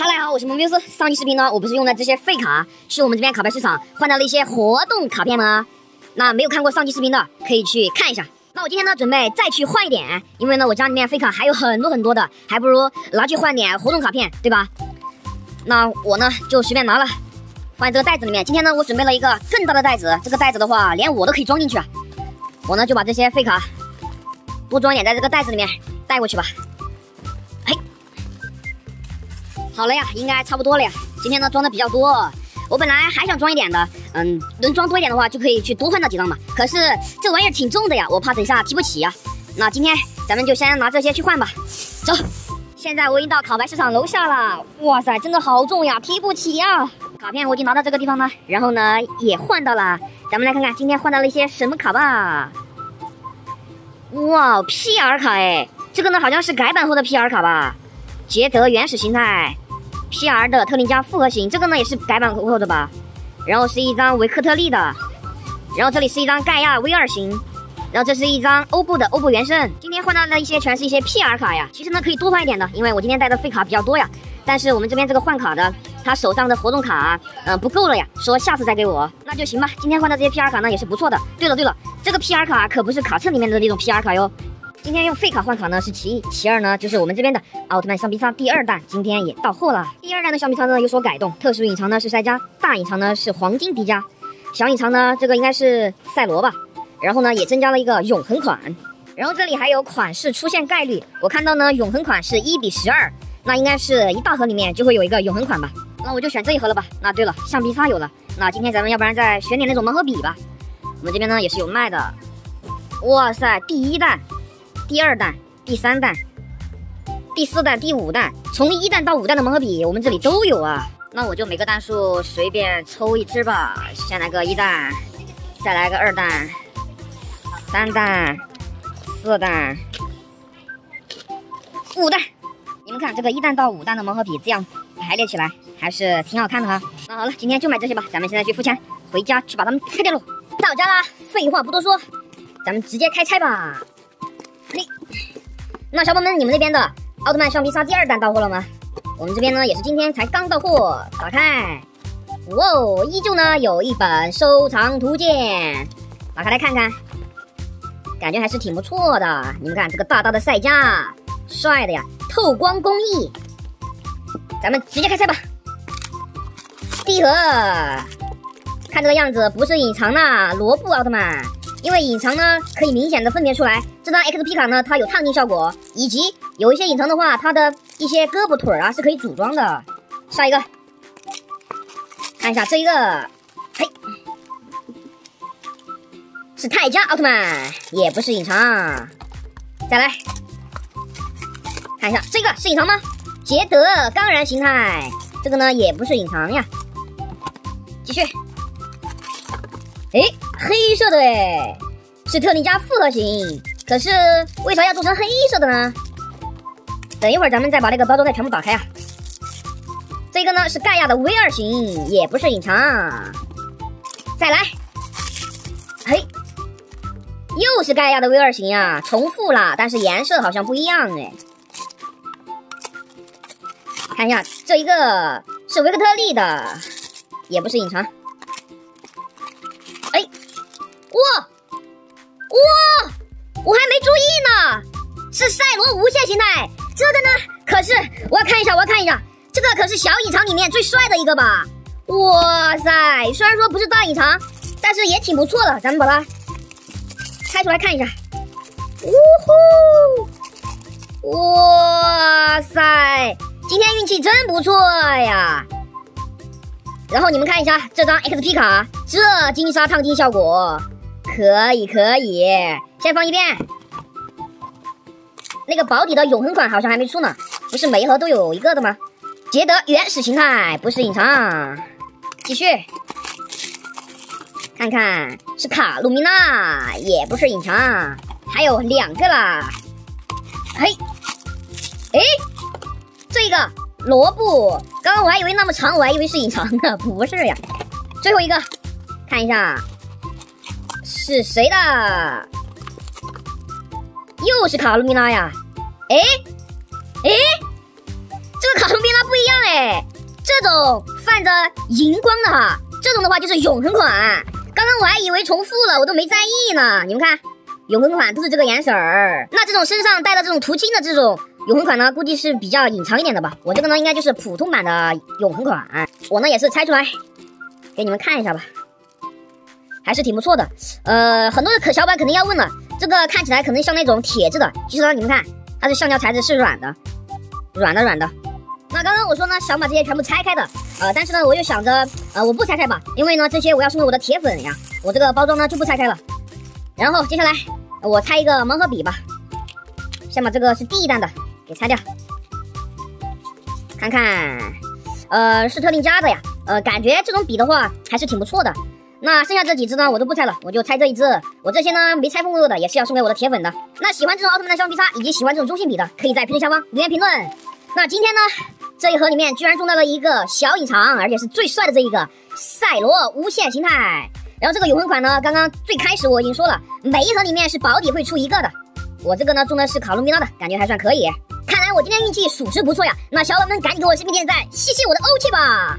哈喽，大家好，我是蒙缪斯。上期视频呢，我不是用的这些废卡去我们这边卡牌市场换到了一些活动卡片吗？那没有看过上期视频的可以去看一下。那我今天呢，准备再去换一点，因为呢，我家里面废卡还有很多很多的，还不如拿去换点活动卡片，对吧？那我呢就随便拿了，放这个袋子里面。今天呢，我准备了一个更大的袋子，这个袋子的话，连我都可以装进去。我呢就把这些废卡多装点在这个袋子里面带过去吧。好了呀，应该差不多了呀。今天呢装的比较多，我本来还想装一点的，嗯，能装多一点的话就可以去多换那几张嘛。可是这玩意儿挺重的呀，我怕等下提不起呀。那今天咱们就先拿这些去换吧。走，现在我已经到卡牌市场楼下了。哇塞，真的好重呀，提不起呀。卡片我已经拿到这个地方了，然后呢也换到了。咱们来看看今天换到了一些什么卡吧。哇，PR 卡哎，这个呢好像是改版后的 PR 卡吧？捷德原始形态。P.R. 的特林加复合型，这个呢也是改版后的吧？然后是一张维克特利的，然后这里是一张盖亚 V 二型，然后这是一张欧布的欧布原胜。今天换到的一些全是一些 P.R. 卡呀，其实呢可以多换一点的，因为我今天带的废卡比较多呀。但是我们这边这个换卡的，他手上的活动卡，嗯不够了呀，说下次再给我，那就行吧。今天换的这些 P.R. 卡呢也是不错的。对了对了，这个 P.R. 卡可不是卡册里面的那种 P.R. 卡哟。今天用废卡换卡呢是其一，其二呢就是我们这边的奥特曼橡皮擦第二弹，今天也到货了。第二弹的橡皮擦呢有所改动，特殊隐藏呢是塞加，大隐藏呢是黄金迪迦，小隐藏呢这个应该是赛罗吧。然后呢也增加了一个永恒款，然后这里还有款式出现概率，我看到呢永恒款是一比十二，那应该是一大盒里面就会有一个永恒款吧。那我就选这一盒了吧。那对了，橡皮擦有了，那今天咱们要不然再选点那种盲盒笔吧。我们这边呢也是有卖的。哇塞，第一弹。第二弹、第三弹、第四弹、第五弹，从一弹到五弹的盲盒笔，我们这里都有啊。那我就每个弹数随便抽一支吧。先来个一弹，再来个二弹、三弹、四弹、五弹。你们看这个一弹到五弹的盲盒笔，这样排列起来还是挺好看的哈。那好了，今天就买这些吧。咱们现在去付钱，回家去把它们拆掉喽。到家啦，废话不多说，咱们直接开拆吧。嘿，那小伙伴们，你们那边的奥特曼橡皮擦第二弹到货了吗？我们这边呢也是今天才刚到货，打开，哇哦，依旧呢有一本收藏图鉴，打开来看看，感觉还是挺不错的。你们看这个大大的赛迦，帅的呀，透光工艺，咱们直接开拆吧。第一盒，看这个样子不是隐藏的罗布奥特曼。因为隐藏呢，可以明显的分别出来，这张 XP 卡呢，它有烫金效果，以及有一些隐藏的话，它的一些胳膊腿啊是可以组装的。下一个，看一下这一个，嘿，是泰迦奥特曼，也不是隐藏。再来看一下这个是隐藏吗？捷德钢然形态，这个呢也不是隐藏呀。继续。哎，黑色的哎，是特利迦复合型，可是为啥要做成黑色的呢？等一会儿咱们再把那个包装袋全部打开啊。这个呢是盖亚的 V 二型，也不是隐藏。再来，嘿，又是盖亚的 V 二型啊，重复了，但是颜色好像不一样哎。看一下这一个是维克特利的，也不是隐藏。是赛罗无限形态。这个呢，可是我要看一下，我要看一下，这个可是小隐藏里面最帅的一个吧？哇塞！虽然说不是大隐藏，但是也挺不错的。咱们把它拆出来看一下。呜呼！哇塞！今天运气真不错呀。然后你们看一下这张 XP 卡，这金沙烫金效果。可以可以，先放一边。那个保底的永恒款好像还没出呢，不是每一盒都有一个的吗？捷德原始形态不是隐藏，继续看看是卡露米娜，也不是隐藏，还有两个啦。嘿，哎，这个罗布，刚刚我还以为那么长，我还以为是隐藏呢，不是呀。最后一个，看一下。是谁的？又是卡露米娜呀！哎哎，这个卡通边拉不一样哎，这种泛着荧光的哈，这种的话就是永恒款。刚刚我还以为重复了，我都没在意呢。你们看，永恒款都是这个颜色儿。那这种身上带的这种涂青的这种永恒款呢，估计是比较隐藏一点的吧。我这个呢，应该就是普通版的永恒款。我呢也是拆出来给你们看一下吧，还是挺不错的。呃，很多的可小伙伴肯定要问了，这个看起来可能像那种铁质的，其实呢，你们看它是橡胶材质，是软的，软的软的。那刚刚我说呢，想把这些全部拆开的，呃，但是呢，我又想着，呃，我不拆开吧，因为呢，这些我要送给我的铁粉呀，我这个包装呢就不拆开了。然后接下来我拆一个盲盒笔吧，先把这个是第一弹的给拆掉，看看，呃，是特定家的呀，呃，感觉这种笔的话还是挺不错的。那剩下这几支呢，我都不拆了，我就拆这一支。我这些呢没拆封过的，也是要送给我的铁粉的。那喜欢这种奥特曼的橡皮擦，以及喜欢这种中性笔的，可以在评论下方留言评论。那今天呢？这一盒里面居然中到了一个小隐藏，而且是最帅的这一个赛罗无限形态。然后这个永恒款呢，刚刚最开始我已经说了，每一盒里面是保底会出一个的。我这个呢中的是卡路米拉的，感觉还算可以。看来我今天运气属实不错呀。那小伙伴们赶紧给我视频点赞，吸吸我的欧气吧。